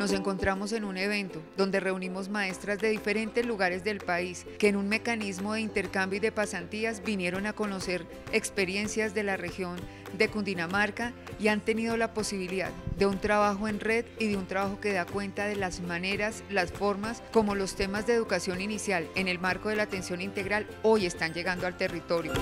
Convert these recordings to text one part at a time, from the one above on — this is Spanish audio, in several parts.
nos encontramos en un evento donde reunimos maestras de diferentes lugares del país que en un mecanismo de intercambio y de pasantías vinieron a conocer experiencias de la región de Cundinamarca y han tenido la posibilidad de un trabajo en red y de un trabajo que da cuenta de las maneras, las formas, como los temas de educación inicial en el marco de la atención integral hoy están llegando al territorio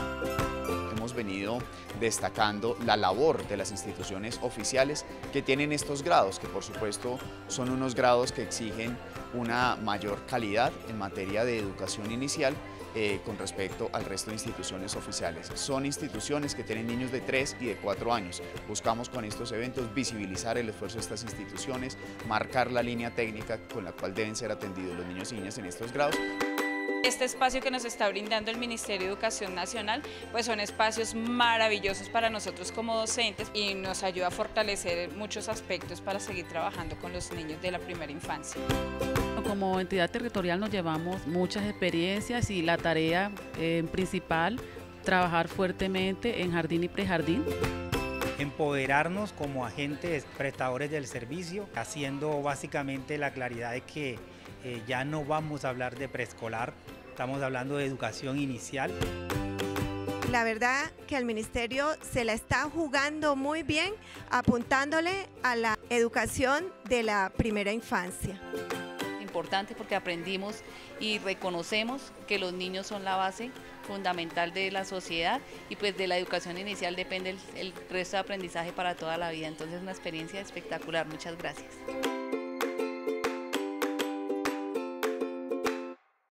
venido destacando la labor de las instituciones oficiales que tienen estos grados, que por supuesto son unos grados que exigen una mayor calidad en materia de educación inicial eh, con respecto al resto de instituciones oficiales. Son instituciones que tienen niños de 3 y de 4 años. Buscamos con estos eventos visibilizar el esfuerzo de estas instituciones, marcar la línea técnica con la cual deben ser atendidos los niños y niñas en estos grados. Este espacio que nos está brindando el Ministerio de Educación Nacional, pues son espacios maravillosos para nosotros como docentes y nos ayuda a fortalecer muchos aspectos para seguir trabajando con los niños de la primera infancia. Como entidad territorial nos llevamos muchas experiencias y la tarea eh, principal, trabajar fuertemente en jardín y prejardín empoderarnos como agentes prestadores del servicio, haciendo básicamente la claridad de que eh, ya no vamos a hablar de preescolar, estamos hablando de educación inicial. La verdad que el ministerio se la está jugando muy bien apuntándole a la educación de la primera infancia. Importante porque aprendimos y reconocemos que los niños son la base fundamental de la sociedad y pues de la educación inicial depende el, el resto de aprendizaje para toda la vida. Entonces una experiencia espectacular. Muchas gracias.